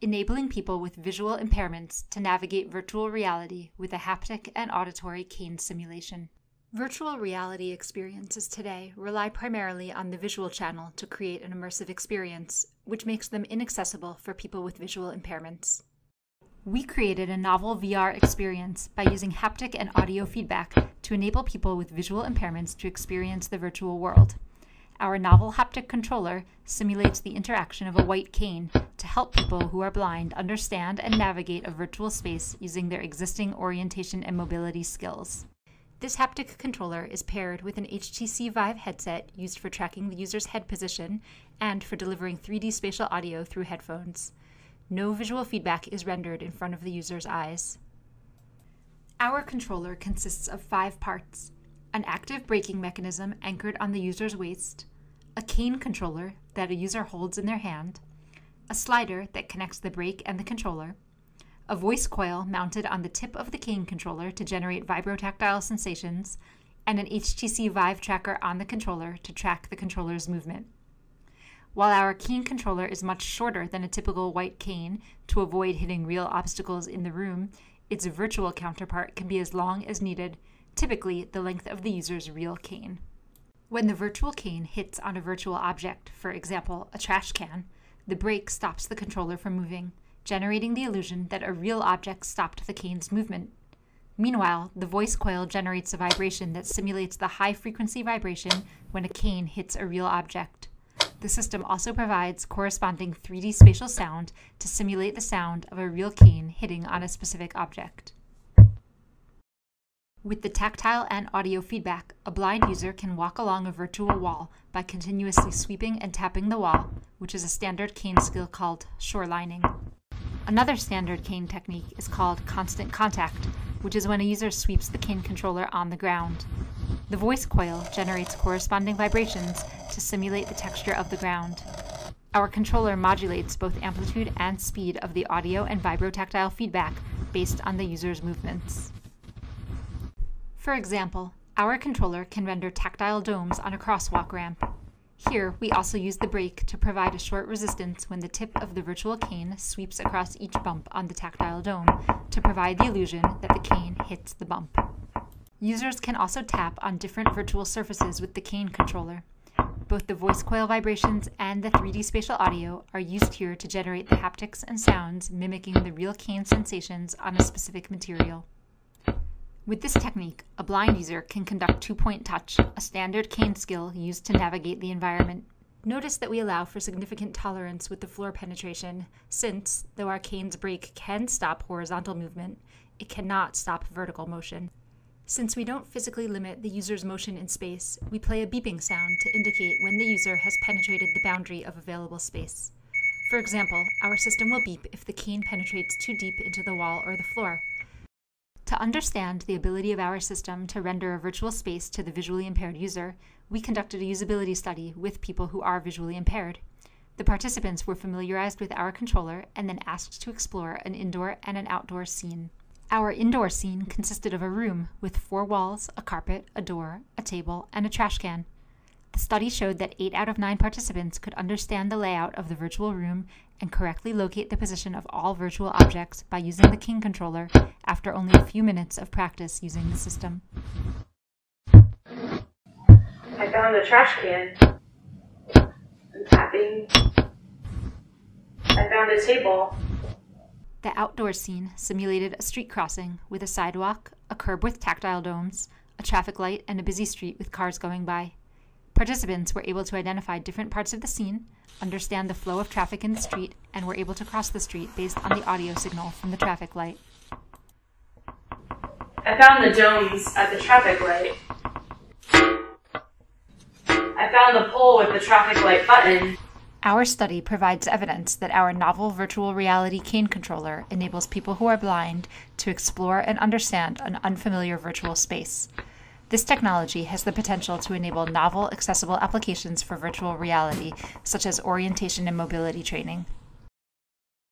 enabling people with visual impairments to navigate virtual reality with a haptic and auditory cane simulation. Virtual reality experiences today rely primarily on the visual channel to create an immersive experience, which makes them inaccessible for people with visual impairments. We created a novel VR experience by using haptic and audio feedback to enable people with visual impairments to experience the virtual world. Our novel haptic controller simulates the interaction of a white cane to help people who are blind understand and navigate a virtual space using their existing orientation and mobility skills. This haptic controller is paired with an HTC Vive headset used for tracking the user's head position and for delivering 3D spatial audio through headphones. No visual feedback is rendered in front of the user's eyes. Our controller consists of five parts an active braking mechanism anchored on the user's waist, a cane controller that a user holds in their hand, a slider that connects the brake and the controller, a voice coil mounted on the tip of the cane controller to generate vibrotactile sensations, and an HTC Vive tracker on the controller to track the controller's movement. While our cane controller is much shorter than a typical white cane to avoid hitting real obstacles in the room, its virtual counterpart can be as long as needed, typically the length of the user's real cane. When the virtual cane hits on a virtual object, for example, a trash can, the brake stops the controller from moving generating the illusion that a real object stopped the cane's movement. Meanwhile, the voice coil generates a vibration that simulates the high frequency vibration when a cane hits a real object. The system also provides corresponding 3D spatial sound to simulate the sound of a real cane hitting on a specific object. With the tactile and audio feedback, a blind user can walk along a virtual wall by continuously sweeping and tapping the wall, which is a standard cane skill called shorelining. Another standard cane technique is called constant contact, which is when a user sweeps the cane controller on the ground. The voice coil generates corresponding vibrations to simulate the texture of the ground. Our controller modulates both amplitude and speed of the audio and vibrotactile feedback based on the user's movements. For example, our controller can render tactile domes on a crosswalk ramp. Here, we also use the brake to provide a short resistance when the tip of the virtual cane sweeps across each bump on the tactile dome to provide the illusion that the cane hits the bump. Users can also tap on different virtual surfaces with the cane controller. Both the voice coil vibrations and the 3D spatial audio are used here to generate the haptics and sounds mimicking the real cane sensations on a specific material. With this technique, a blind user can conduct two-point touch, a standard cane skill used to navigate the environment. Notice that we allow for significant tolerance with the floor penetration, since, though our cane's brake can stop horizontal movement, it cannot stop vertical motion. Since we don't physically limit the user's motion in space, we play a beeping sound to indicate when the user has penetrated the boundary of available space. For example, our system will beep if the cane penetrates too deep into the wall or the floor. To understand the ability of our system to render a virtual space to the visually impaired user, we conducted a usability study with people who are visually impaired. The participants were familiarized with our controller and then asked to explore an indoor and an outdoor scene. Our indoor scene consisted of a room with four walls, a carpet, a door, a table, and a trash can. The study showed that 8 out of 9 participants could understand the layout of the virtual room and correctly locate the position of all virtual objects by using the cane controller after only a few minutes of practice using the system. I found a trash can. I'm tapping. I found a table. The outdoor scene simulated a street crossing with a sidewalk, a curb with tactile domes, a traffic light, and a busy street with cars going by. Participants were able to identify different parts of the scene, understand the flow of traffic in the street, and were able to cross the street based on the audio signal from the traffic light. I found the domes at the traffic light. I found the pole with the traffic light button. Our study provides evidence that our novel virtual reality cane controller enables people who are blind to explore and understand an unfamiliar virtual space. This technology has the potential to enable novel, accessible applications for virtual reality, such as orientation and mobility training.